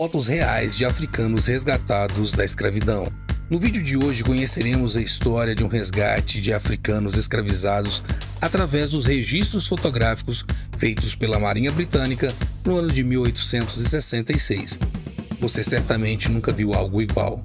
fotos reais de africanos resgatados da escravidão. No vídeo de hoje conheceremos a história de um resgate de africanos escravizados através dos registros fotográficos feitos pela Marinha Britânica no ano de 1866. Você certamente nunca viu algo igual.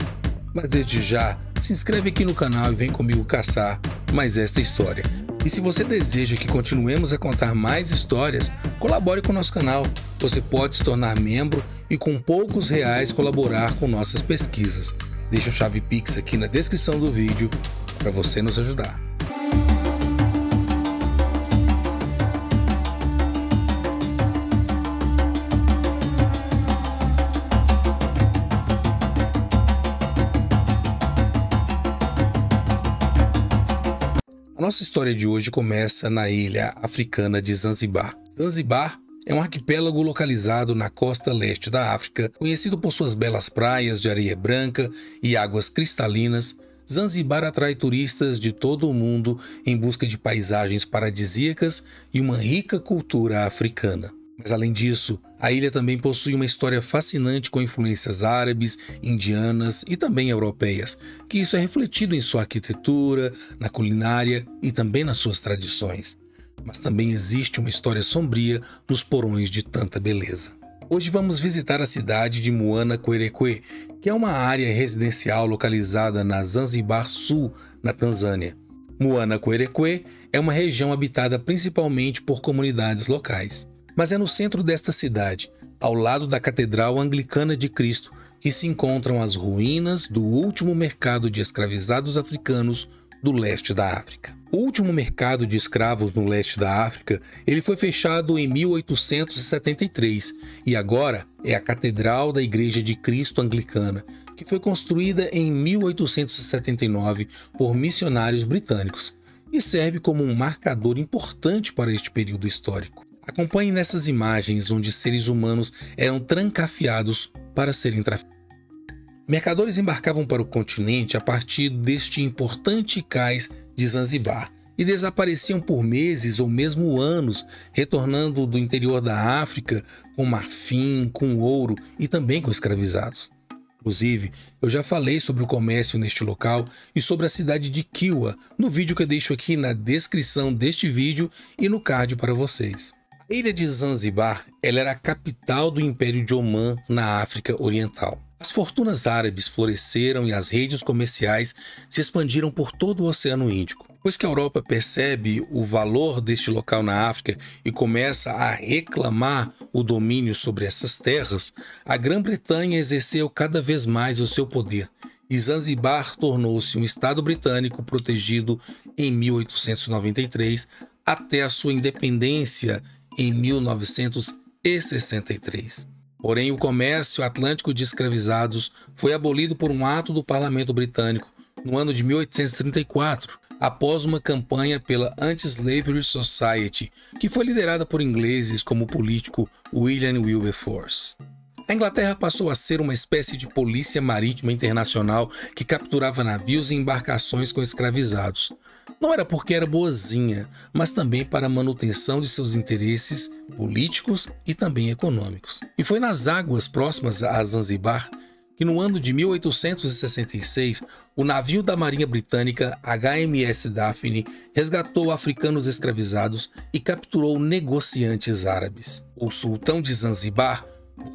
Mas desde já, se inscreve aqui no canal e vem comigo caçar mais esta história. E se você deseja que continuemos a contar mais histórias, colabore com o nosso canal. Você pode se tornar membro e com poucos reais colaborar com nossas pesquisas. Deixa a chave Pix aqui na descrição do vídeo para você nos ajudar. Nossa história de hoje começa na ilha africana de Zanzibar. Zanzibar é um arquipélago localizado na costa leste da África, conhecido por suas belas praias de areia branca e águas cristalinas. Zanzibar atrai turistas de todo o mundo em busca de paisagens paradisíacas e uma rica cultura africana. Mas além disso, a ilha também possui uma história fascinante com influências árabes, indianas e também europeias, que isso é refletido em sua arquitetura, na culinária e também nas suas tradições mas também existe uma história sombria nos porões de tanta beleza. Hoje vamos visitar a cidade de Moana Kwerekwe, que é uma área residencial localizada na Zanzibar Sul, na Tanzânia. Moana Kwerekwe é uma região habitada principalmente por comunidades locais, mas é no centro desta cidade, ao lado da Catedral Anglicana de Cristo, que se encontram as ruínas do último mercado de escravizados africanos do leste da África. O último mercado de escravos no leste da África, ele foi fechado em 1873 e agora é a Catedral da Igreja de Cristo Anglicana, que foi construída em 1879 por missionários britânicos e serve como um marcador importante para este período histórico. Acompanhe nessas imagens onde seres humanos eram trancafiados para serem traficados. Mercadores embarcavam para o continente a partir deste importante cais de Zanzibar e desapareciam por meses ou mesmo anos, retornando do interior da África com marfim, com ouro e também com escravizados. Inclusive, eu já falei sobre o comércio neste local e sobre a cidade de Kiwa no vídeo que eu deixo aqui na descrição deste vídeo e no card para vocês. A ilha de Zanzibar ela era a capital do Império de Oman na África Oriental. As fortunas árabes floresceram e as redes comerciais se expandiram por todo o Oceano Índico. Depois que a Europa percebe o valor deste local na África e começa a reclamar o domínio sobre essas terras, a Grã-Bretanha exerceu cada vez mais o seu poder e Zanzibar tornou-se um estado britânico protegido em 1893 até a sua independência em 1963. Porém, o comércio atlântico de escravizados foi abolido por um ato do parlamento britânico no ano de 1834, após uma campanha pela Anti-Slavery Society, que foi liderada por ingleses como o político William Wilberforce. A Inglaterra passou a ser uma espécie de polícia marítima internacional que capturava navios e embarcações com escravizados. Não era porque era boazinha, mas também para a manutenção de seus interesses políticos e também econômicos. E foi nas águas próximas a Zanzibar que no ano de 1866, o navio da Marinha Britânica HMS Daphne resgatou africanos escravizados e capturou negociantes árabes. O sultão de Zanzibar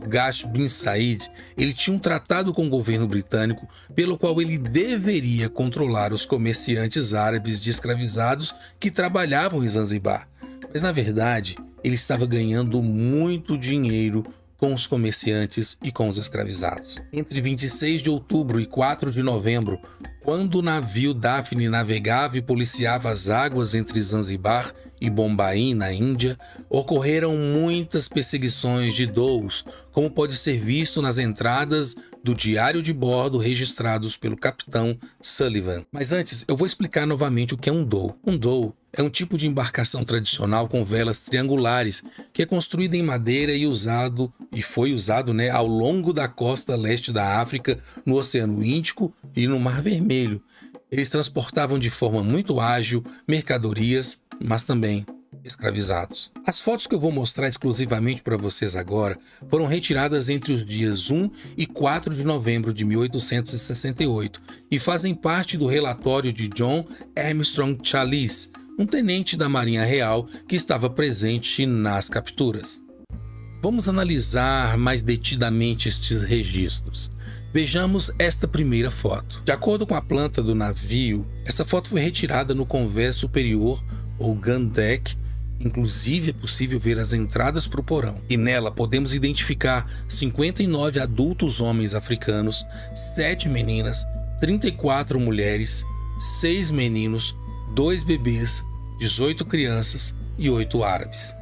Gash bin Said, ele tinha um tratado com o governo britânico pelo qual ele deveria controlar os comerciantes árabes de escravizados que trabalhavam em Zanzibar. Mas na verdade, ele estava ganhando muito dinheiro com os comerciantes e com os escravizados. Entre 26 de outubro e 4 de novembro, quando o navio Daphne navegava e policiava as águas entre Zanzibar e Bombaim, na Índia, ocorreram muitas perseguições de dous, como pode ser visto nas entradas do diário de bordo registrados pelo capitão Sullivan. Mas antes, eu vou explicar novamente o que é um dhow. Um dhow é um tipo de embarcação tradicional com velas triangulares, que é construída em madeira e usado e foi usado né, ao longo da costa leste da África, no Oceano Índico e no Mar Vermelho. Eles transportavam de forma muito ágil mercadorias, mas também escravizados. As fotos que eu vou mostrar exclusivamente para vocês agora foram retiradas entre os dias 1 e 4 de novembro de 1868 e fazem parte do relatório de John Armstrong Chalice, um tenente da Marinha Real que estava presente nas capturas. Vamos analisar mais detidamente estes registros. Vejamos esta primeira foto. De acordo com a planta do navio, essa foto foi retirada no convés superior ou gun deck Inclusive é possível ver as entradas para o porão, e nela podemos identificar 59 adultos homens africanos, 7 meninas, 34 mulheres, 6 meninos, 2 bebês, 18 crianças e 8 árabes.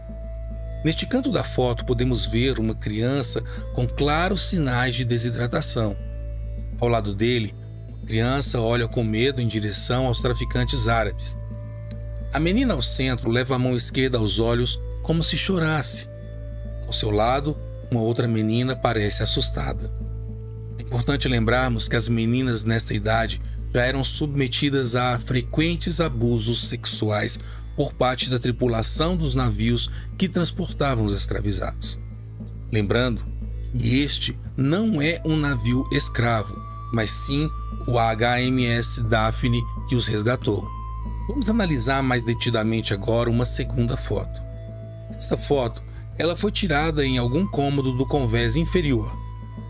Neste canto da foto podemos ver uma criança com claros sinais de desidratação. Ao lado dele, uma criança olha com medo em direção aos traficantes árabes. A menina ao centro leva a mão esquerda aos olhos como se chorasse. Ao seu lado, uma outra menina parece assustada. É importante lembrarmos que as meninas nesta idade já eram submetidas a frequentes abusos sexuais por parte da tripulação dos navios que transportavam os escravizados. Lembrando que este não é um navio escravo, mas sim o HMS Daphne que os resgatou. Vamos analisar mais detidamente agora uma segunda foto. Esta foto ela foi tirada em algum cômodo do convés inferior.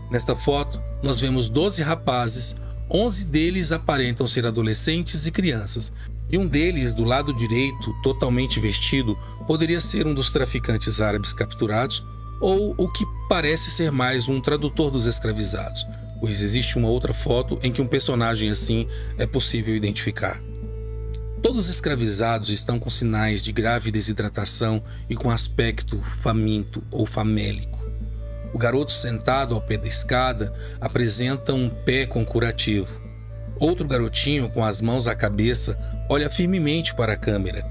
Nesta foto, nós vemos 12 rapazes, 11 deles aparentam ser adolescentes e crianças, e um deles, do lado direito, totalmente vestido, poderia ser um dos traficantes árabes capturados ou o que parece ser mais um tradutor dos escravizados, pois existe uma outra foto em que um personagem assim é possível identificar. Todos os escravizados estão com sinais de grave desidratação e com aspecto faminto ou famélico. O garoto sentado ao pé da escada apresenta um pé com curativo. Outro garotinho, com as mãos à cabeça, olha firmemente para a câmera.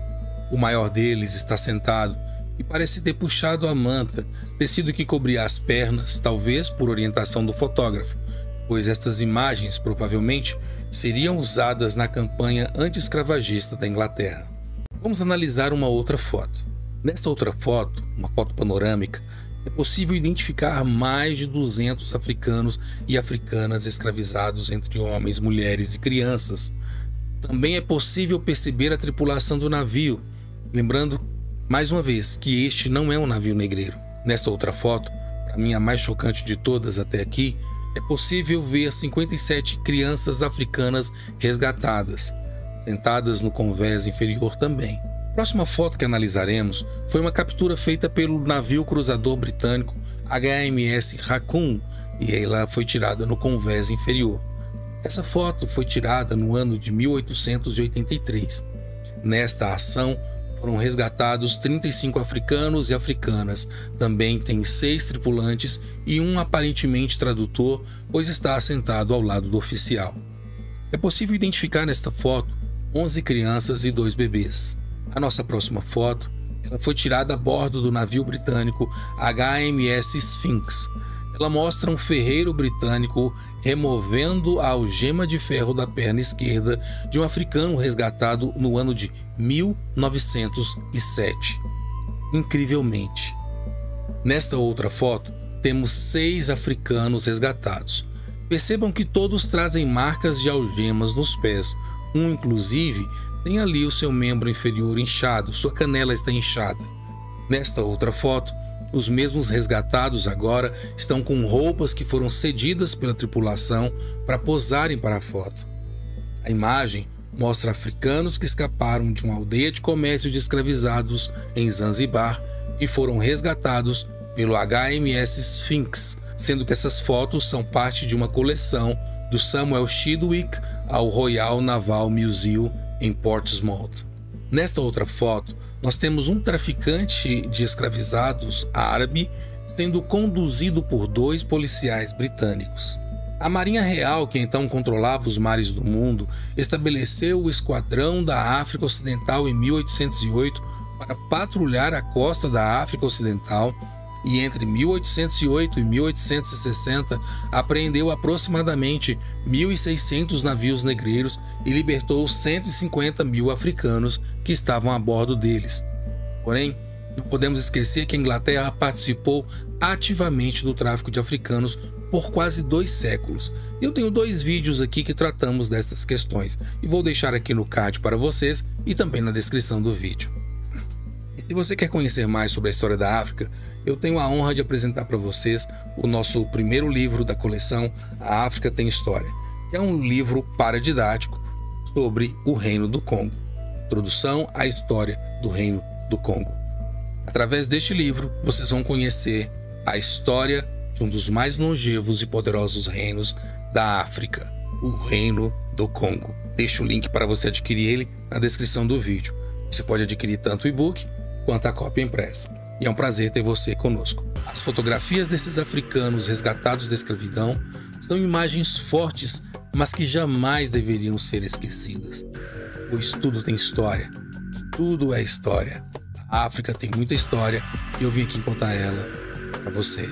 O maior deles está sentado e parece ter puxado a manta, tecido que cobria as pernas, talvez por orientação do fotógrafo, pois estas imagens provavelmente seriam usadas na campanha anti-escravagista da Inglaterra. Vamos analisar uma outra foto. Nesta outra foto, uma foto panorâmica, é possível identificar mais de 200 africanos e africanas escravizados entre homens, mulheres e crianças. Também é possível perceber a tripulação do navio, lembrando mais uma vez que este não é um navio negreiro. Nesta outra foto, para mim a mais chocante de todas até aqui, é possível ver 57 crianças africanas resgatadas, sentadas no convés inferior também. A próxima foto que analisaremos foi uma captura feita pelo navio cruzador britânico HMS Raccoon e ela foi tirada no convés inferior. Essa foto foi tirada no ano de 1883. Nesta ação, foram resgatados 35 africanos e africanas. Também tem seis tripulantes e um aparentemente tradutor, pois está assentado ao lado do oficial. É possível identificar nesta foto 11 crianças e dois bebês. A nossa próxima foto ela foi tirada a bordo do navio britânico HMS Sphinx, ela mostra um ferreiro britânico removendo a algema de ferro da perna esquerda de um africano resgatado no ano de 1907. Incrivelmente. Nesta outra foto, temos seis africanos resgatados. Percebam que todos trazem marcas de algemas nos pés. Um, inclusive, tem ali o seu membro inferior inchado, sua canela está inchada. Nesta outra foto, os mesmos resgatados agora estão com roupas que foram cedidas pela tripulação para posarem para a foto. A imagem mostra africanos que escaparam de uma aldeia de comércio de escravizados em Zanzibar e foram resgatados pelo HMS Sphinx, sendo que essas fotos são parte de uma coleção do Samuel Chidwick ao Royal Naval Museum em Portsmouth. Nesta outra foto, nós temos um traficante de escravizados árabe sendo conduzido por dois policiais britânicos. A Marinha Real, que então controlava os mares do mundo, estabeleceu o Esquadrão da África Ocidental em 1808 para patrulhar a costa da África Ocidental e entre 1808 e 1860 apreendeu aproximadamente 1.600 navios negreiros e libertou 150 mil africanos que estavam a bordo deles. Porém, não podemos esquecer que a Inglaterra participou ativamente do tráfico de africanos por quase dois séculos. Eu tenho dois vídeos aqui que tratamos destas questões e vou deixar aqui no card para vocês e também na descrição do vídeo. E se você quer conhecer mais sobre a história da África, eu tenho a honra de apresentar para vocês o nosso primeiro livro da coleção A África Tem História, que é um livro paradidático sobre o Reino do Congo. Introdução à história do Reino do Congo. Através deste livro, vocês vão conhecer a história de um dos mais longevos e poderosos reinos da África, o Reino do Congo. Deixo o link para você adquirir ele na descrição do vídeo. Você pode adquirir tanto o e-book quanto a cópia impressa. E é um prazer ter você conosco. As fotografias desses africanos resgatados da escravidão são imagens fortes, mas que jamais deveriam ser esquecidas. O estudo tem história. Tudo é história. A África tem muita história e eu vim aqui contar ela para você.